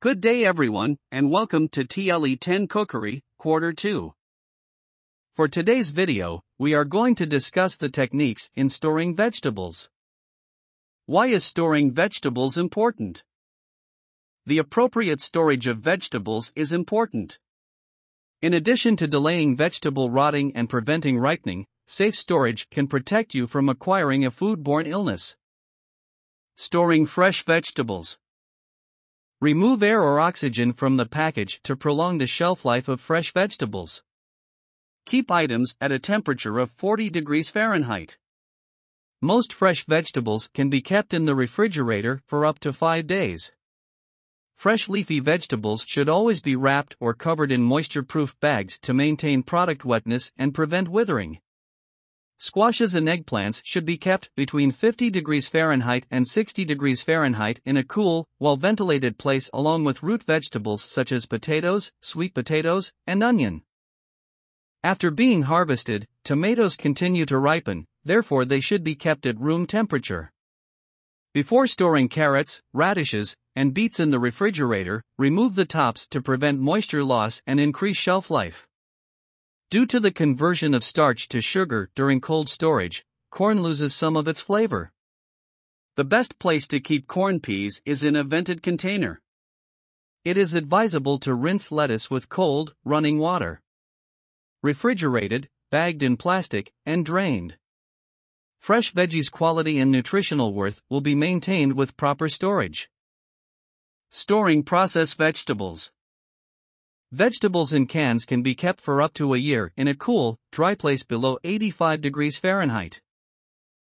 Good day everyone, and welcome to TLE 10 Cookery, Quarter 2. For today's video, we are going to discuss the techniques in storing vegetables. Why is storing vegetables important? The appropriate storage of vegetables is important. In addition to delaying vegetable rotting and preventing ripening, safe storage can protect you from acquiring a foodborne illness. Storing fresh vegetables. Remove air or oxygen from the package to prolong the shelf life of fresh vegetables. Keep items at a temperature of 40 degrees Fahrenheit. Most fresh vegetables can be kept in the refrigerator for up to 5 days. Fresh leafy vegetables should always be wrapped or covered in moisture proof bags to maintain product wetness and prevent withering. Squashes and eggplants should be kept between 50 degrees Fahrenheit and 60 degrees Fahrenheit in a cool, well ventilated place along with root vegetables such as potatoes, sweet potatoes, and onion. After being harvested, tomatoes continue to ripen, therefore they should be kept at room temperature. Before storing carrots, radishes, and beets in the refrigerator, remove the tops to prevent moisture loss and increase shelf life. Due to the conversion of starch to sugar during cold storage, corn loses some of its flavor. The best place to keep corn peas is in a vented container. It is advisable to rinse lettuce with cold, running water. Refrigerated, bagged in plastic, and drained. Fresh veggies' quality and nutritional worth will be maintained with proper storage. Storing processed vegetables. Vegetables in cans can be kept for up to a year in a cool, dry place below 85 degrees Fahrenheit.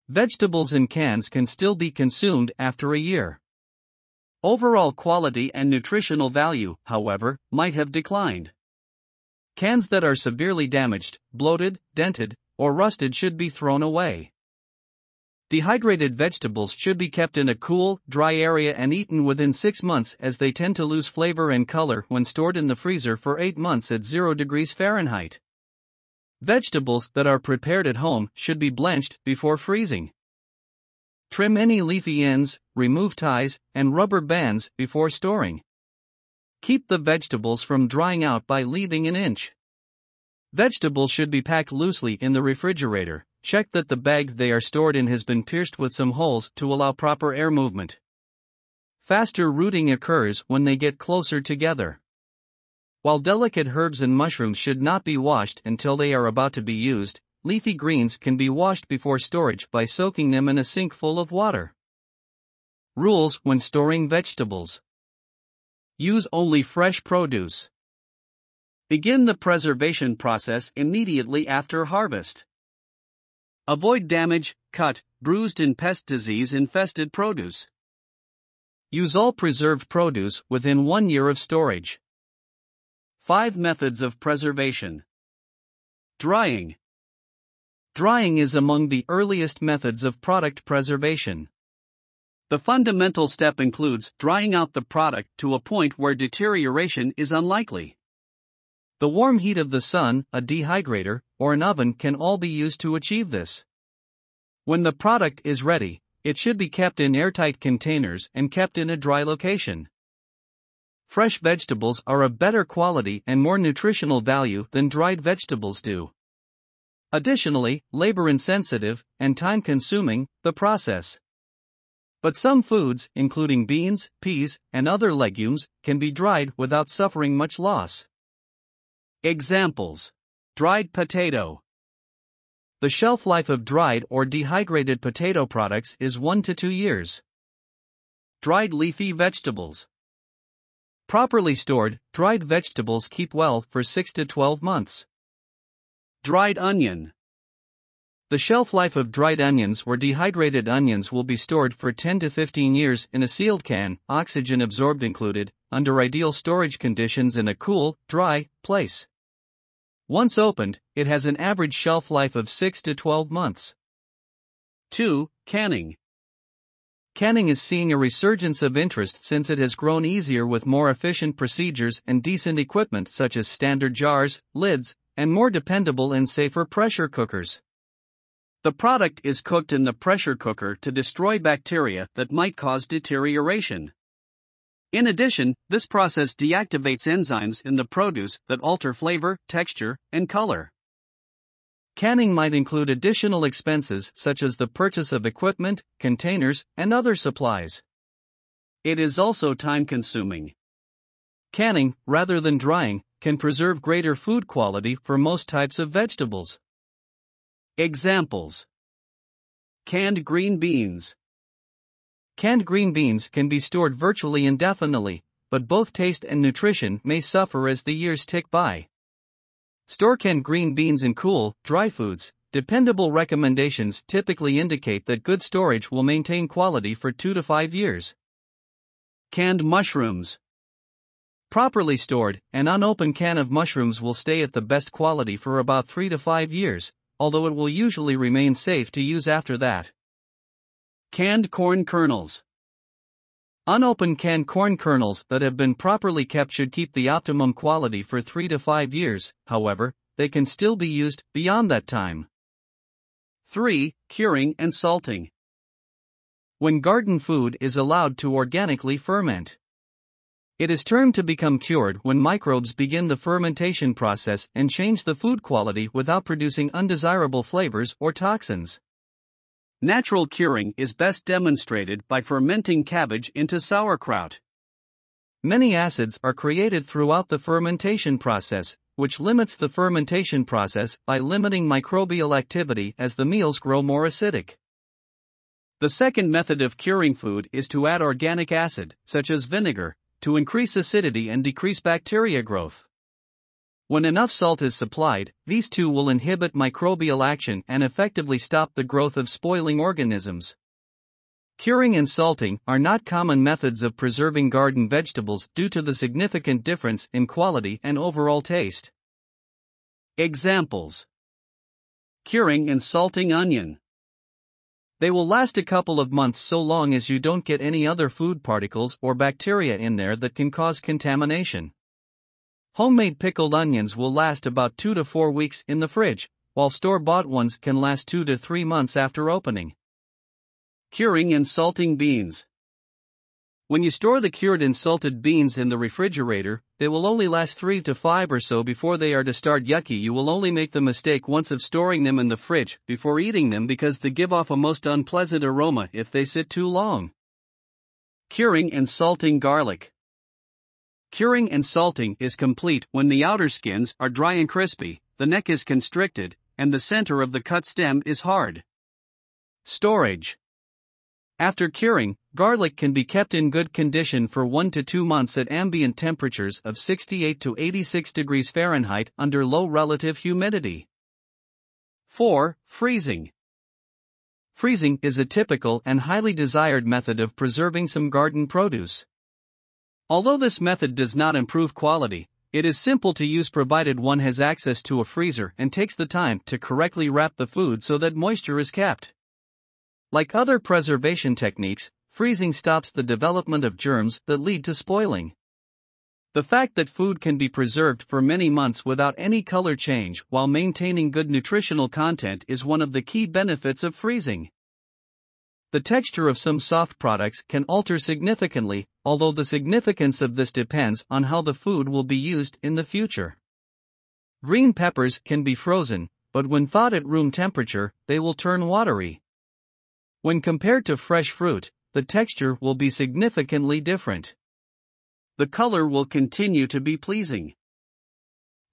Vegetables in cans can still be consumed after a year. Overall quality and nutritional value, however, might have declined. Cans that are severely damaged, bloated, dented, or rusted should be thrown away. Dehydrated vegetables should be kept in a cool, dry area and eaten within 6 months as they tend to lose flavor and color when stored in the freezer for 8 months at 0 degrees Fahrenheit. Vegetables that are prepared at home should be blanched before freezing. Trim any leafy ends, remove ties, and rubber bands before storing. Keep the vegetables from drying out by leaving an inch. Vegetables should be packed loosely in the refrigerator, check that the bag they are stored in has been pierced with some holes to allow proper air movement. Faster rooting occurs when they get closer together. While delicate herbs and mushrooms should not be washed until they are about to be used, leafy greens can be washed before storage by soaking them in a sink full of water. Rules when storing vegetables Use only fresh produce. Begin the preservation process immediately after harvest. Avoid damage, cut, bruised and pest disease infested produce. Use all preserved produce within one year of storage. 5 Methods of Preservation Drying Drying is among the earliest methods of product preservation. The fundamental step includes drying out the product to a point where deterioration is unlikely. The warm heat of the sun, a dehydrator, or an oven can all be used to achieve this. When the product is ready, it should be kept in airtight containers and kept in a dry location. Fresh vegetables are of better quality and more nutritional value than dried vegetables do. Additionally, labor insensitive and time consuming, the process. But some foods, including beans, peas, and other legumes, can be dried without suffering much loss. Examples Dried potato. The shelf life of dried or dehydrated potato products is 1 to 2 years. Dried leafy vegetables. Properly stored, dried vegetables keep well for 6 to 12 months. Dried onion. The shelf life of dried onions or dehydrated onions will be stored for 10 to 15 years in a sealed can, oxygen absorbed included, under ideal storage conditions in a cool, dry place. Once opened, it has an average shelf life of 6 to 12 months. 2. Canning. Canning is seeing a resurgence of interest since it has grown easier with more efficient procedures and decent equipment such as standard jars, lids, and more dependable and safer pressure cookers. The product is cooked in the pressure cooker to destroy bacteria that might cause deterioration. In addition, this process deactivates enzymes in the produce that alter flavor, texture, and color. Canning might include additional expenses such as the purchase of equipment, containers, and other supplies. It is also time consuming. Canning, rather than drying, can preserve greater food quality for most types of vegetables. Examples Canned green beans. Canned green beans can be stored virtually indefinitely, but both taste and nutrition may suffer as the years tick by. Store canned green beans in cool, dry foods. Dependable recommendations typically indicate that good storage will maintain quality for 2 to 5 years. Canned mushrooms. Properly stored, an unopened can of mushrooms will stay at the best quality for about 3 to 5 years, although it will usually remain safe to use after that. Canned corn kernels. Unopened canned corn kernels that have been properly kept should keep the optimum quality for 3 to 5 years, however, they can still be used beyond that time. 3. Curing and salting. When garden food is allowed to organically ferment, it is termed to become cured when microbes begin the fermentation process and change the food quality without producing undesirable flavors or toxins. Natural curing is best demonstrated by fermenting cabbage into sauerkraut. Many acids are created throughout the fermentation process, which limits the fermentation process by limiting microbial activity as the meals grow more acidic. The second method of curing food is to add organic acid, such as vinegar, to increase acidity and decrease bacteria growth. When enough salt is supplied, these two will inhibit microbial action and effectively stop the growth of spoiling organisms. Curing and salting are not common methods of preserving garden vegetables due to the significant difference in quality and overall taste. Examples Curing and salting onion. They will last a couple of months so long as you don't get any other food particles or bacteria in there that can cause contamination. Homemade pickled onions will last about 2 to 4 weeks in the fridge, while store bought ones can last 2 to 3 months after opening. Curing and salting beans. When you store the cured and salted beans in the refrigerator, they will only last 3 to 5 or so before they are to start yucky. You will only make the mistake once of storing them in the fridge before eating them because they give off a most unpleasant aroma if they sit too long. Curing and salting garlic. Curing and salting is complete when the outer skins are dry and crispy, the neck is constricted, and the center of the cut stem is hard. Storage After curing, garlic can be kept in good condition for 1 to 2 months at ambient temperatures of 68 to 86 degrees Fahrenheit under low relative humidity. 4. Freezing Freezing is a typical and highly desired method of preserving some garden produce. Although this method does not improve quality, it is simple to use provided one has access to a freezer and takes the time to correctly wrap the food so that moisture is kept. Like other preservation techniques, freezing stops the development of germs that lead to spoiling. The fact that food can be preserved for many months without any color change while maintaining good nutritional content is one of the key benefits of freezing. The texture of some soft products can alter significantly, although the significance of this depends on how the food will be used in the future. Green peppers can be frozen, but when thawed at room temperature, they will turn watery. When compared to fresh fruit, the texture will be significantly different. The color will continue to be pleasing.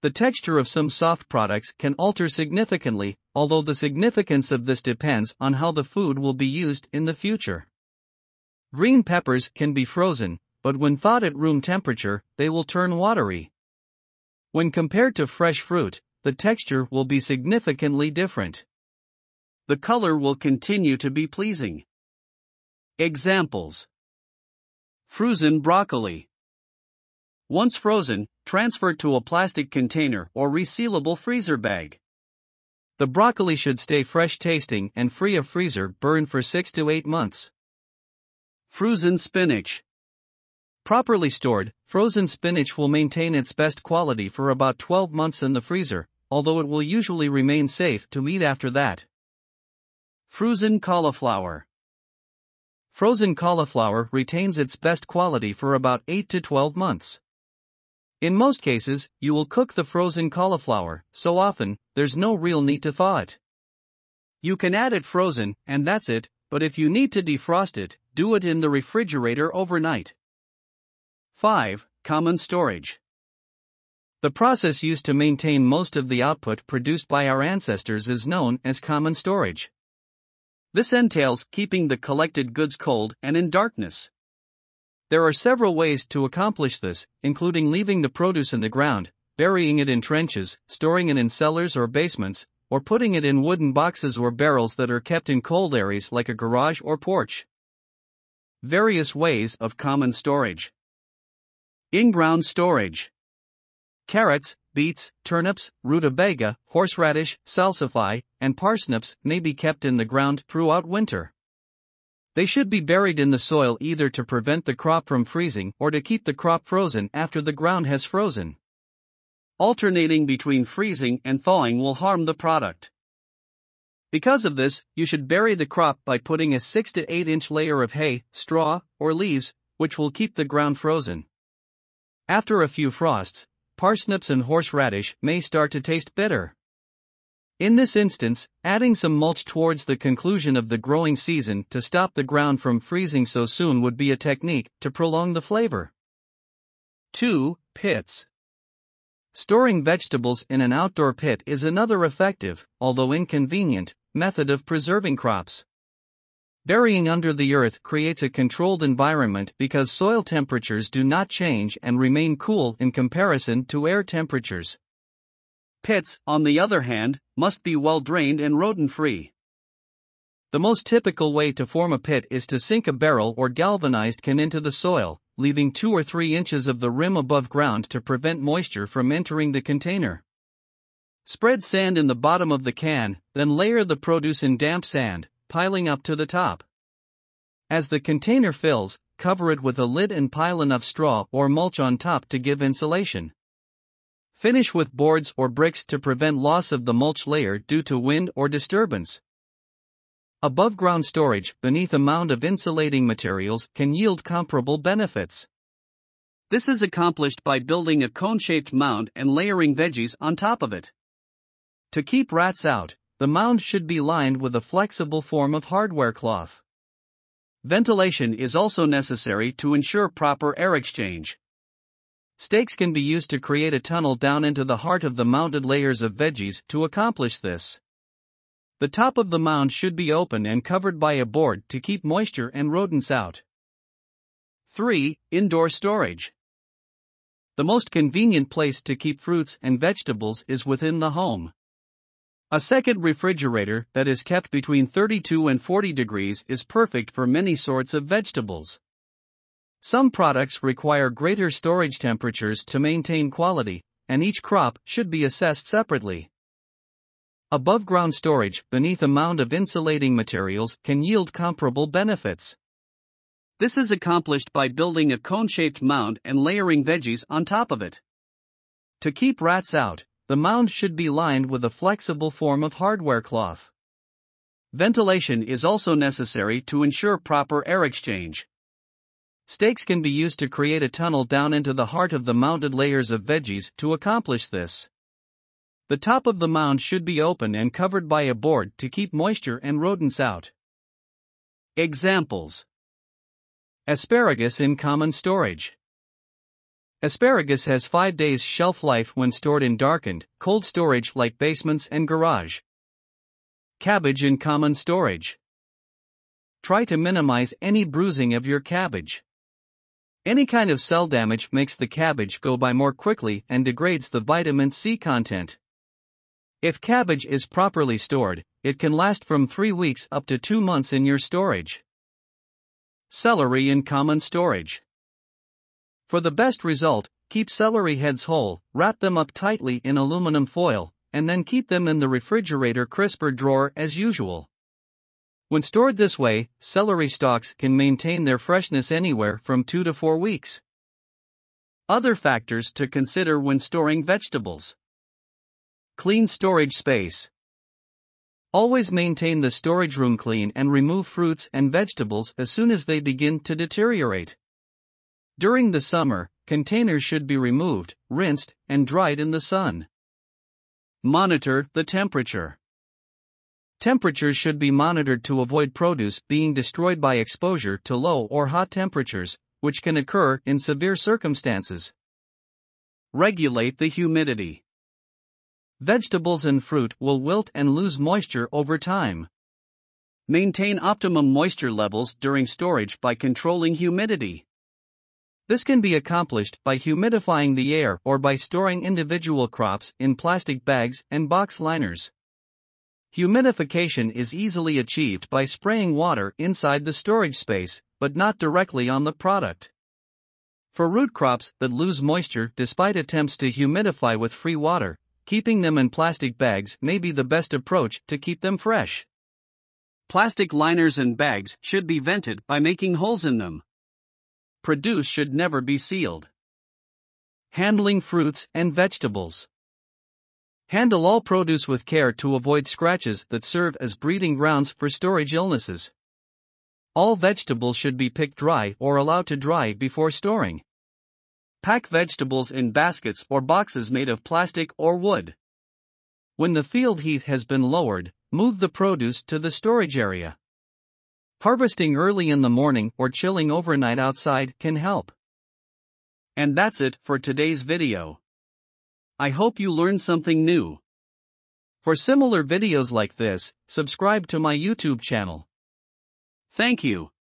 The texture of some soft products can alter significantly, although the significance of this depends on how the food will be used in the future. Green peppers can be frozen, but when thawed at room temperature, they will turn watery. When compared to fresh fruit, the texture will be significantly different. The color will continue to be pleasing. Examples Frozen broccoli. Once frozen, transfer to a plastic container or resealable freezer bag. The broccoli should stay fresh tasting and free of freezer burn for 6 to 8 months. Frozen spinach. Properly stored, frozen spinach will maintain its best quality for about 12 months in the freezer, although it will usually remain safe to eat after that. Frozen cauliflower. Frozen cauliflower retains its best quality for about 8 to 12 months. In most cases, you will cook the frozen cauliflower, so often, there's no real need to thaw it. You can add it frozen, and that's it, but if you need to defrost it, do it in the refrigerator overnight. 5. Common storage. The process used to maintain most of the output produced by our ancestors is known as common storage. This entails keeping the collected goods cold and in darkness. There are several ways to accomplish this, including leaving the produce in the ground, burying it in trenches, storing it in cellars or basements, or putting it in wooden boxes or barrels that are kept in cold areas like a garage or porch. Various ways of common storage. In ground storage. Carrots, beets, turnips, rutabaga, horseradish, salsify, and parsnips may be kept in the ground throughout winter. They should be buried in the soil either to prevent the crop from freezing or to keep the crop frozen after the ground has frozen. Alternating between freezing and thawing will harm the product. Because of this, you should bury the crop by putting a 6 to 8 inch layer of hay, straw, or leaves, which will keep the ground frozen. After a few frosts, parsnips and horseradish may start to taste bitter. In this instance, adding some mulch towards the conclusion of the growing season to stop the ground from freezing so soon would be a technique to prolong the flavor. 2. Pits. Storing vegetables in an outdoor pit is another effective, although inconvenient, method of preserving crops. Burying under the earth creates a controlled environment because soil temperatures do not change and remain cool in comparison to air temperatures. Pits, on the other hand, must be well drained and rodent free. The most typical way to form a pit is to sink a barrel or galvanized can into the soil, leaving 2 or 3 inches of the rim above ground to prevent moisture from entering the container. Spread sand in the bottom of the can, then layer the produce in damp sand, piling up to the top. As the container fills, cover it with a lid and pile enough straw or mulch on top to give insulation. Finish with boards or bricks to prevent loss of the mulch layer due to wind or disturbance. Above ground storage beneath a mound of insulating materials can yield comparable benefits. This is accomplished by building a cone shaped mound and layering veggies on top of it. To keep rats out, the mound should be lined with a flexible form of hardware cloth. Ventilation is also necessary to ensure proper air exchange. Stakes can be used to create a tunnel down into the heart of the mounted layers of veggies to accomplish this. The top of the mound should be open and covered by a board to keep moisture and rodents out. 3. Indoor storage. The most convenient place to keep fruits and vegetables is within the home. A second refrigerator that is kept between 32 and 40 degrees is perfect for many sorts of vegetables. Some products require greater storage temperatures to maintain quality, and each crop should be assessed separately. Above ground storage beneath a mound of insulating materials can yield comparable benefits. This is accomplished by building a cone shaped mound and layering veggies on top of it. To keep rats out, the mound should be lined with a flexible form of hardware cloth. Ventilation is also necessary to ensure proper air exchange. Stakes can be used to create a tunnel down into the heart of the mounted layers of veggies to accomplish this. The top of the mound should be open and covered by a board to keep moisture and rodents out. Examples Asparagus in common storage. Asparagus has 5 days shelf life when stored in darkened, cold storage like basements and garage. Cabbage in common storage. Try to minimize any bruising of your cabbage. Any kind of cell damage makes the cabbage go by more quickly and degrades the vitamin C content. If cabbage is properly stored, it can last from 3 weeks up to 2 months in your storage. Celery in common storage. For the best result, keep celery heads whole, wrap them up tightly in aluminum foil, and then keep them in the refrigerator crisper drawer as usual. When stored this way, celery stalks can maintain their freshness anywhere from 2 to 4 weeks. Other factors to consider when storing vegetables. Clean storage space. Always maintain the storage room clean and remove fruits and vegetables as soon as they begin to deteriorate. During the summer, containers should be removed, rinsed, and dried in the sun. Monitor the temperature. Temperatures should be monitored to avoid produce being destroyed by exposure to low or hot temperatures, which can occur in severe circumstances. Regulate the humidity. Vegetables and fruit will wilt and lose moisture over time. Maintain optimum moisture levels during storage by controlling humidity. This can be accomplished by humidifying the air or by storing individual crops in plastic bags and box liners. Humidification is easily achieved by spraying water inside the storage space, but not directly on the product. For root crops that lose moisture despite attempts to humidify with free water, keeping them in plastic bags may be the best approach to keep them fresh. Plastic liners and bags should be vented by making holes in them. Produce should never be sealed. Handling fruits and vegetables. Handle all produce with care to avoid scratches that serve as breeding grounds for storage illnesses. All vegetables should be picked dry or allowed to dry before storing. Pack vegetables in baskets or boxes made of plastic or wood. When the field heat has been lowered, move the produce to the storage area. Harvesting early in the morning or chilling overnight outside can help. And that's it for today's video. I hope you learned something new. For similar videos like this, subscribe to my YouTube channel. Thank you.